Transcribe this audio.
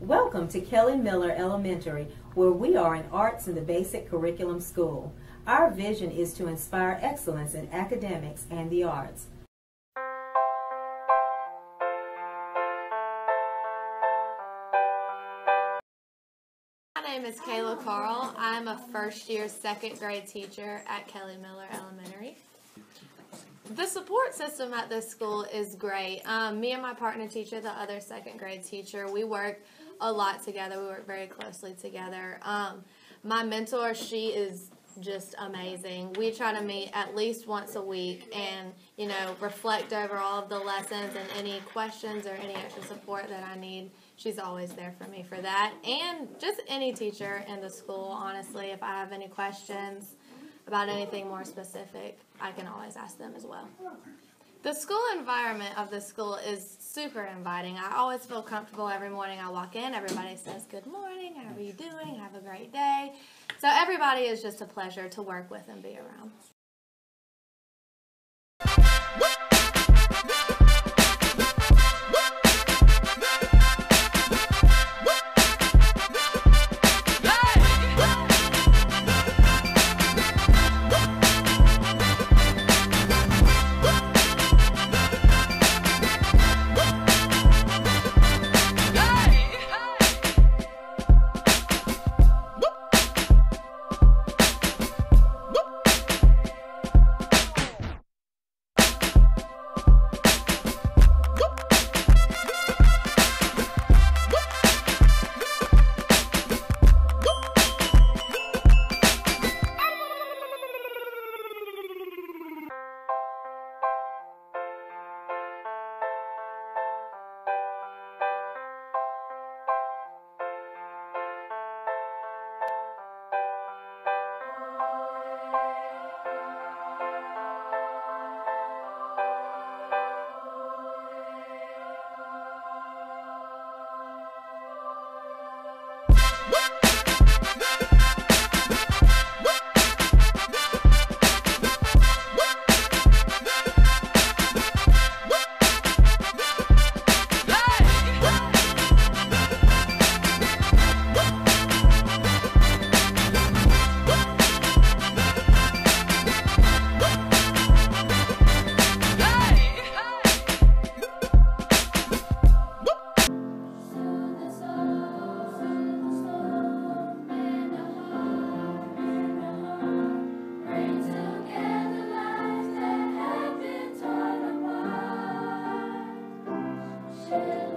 Welcome to Kelly Miller Elementary, where we are an arts and the basic curriculum school. Our vision is to inspire excellence in academics and the arts. My name is Kayla Carl. I'm a first year second grade teacher at Kelly Miller Elementary. The support system at this school is great. Um, me and my partner teacher, the other second grade teacher, we work a lot together. We work very closely together. Um, my mentor, she is just amazing. We try to meet at least once a week and, you know, reflect over all of the lessons and any questions or any extra support that I need. She's always there for me for that. And just any teacher in the school, honestly, if I have any questions about anything more specific, I can always ask them as well. The school environment of the school is super inviting. I always feel comfortable every morning I walk in. Everybody says, Good morning, how are you doing? Have a great day. So, everybody is just a pleasure to work with and be around. Thank you.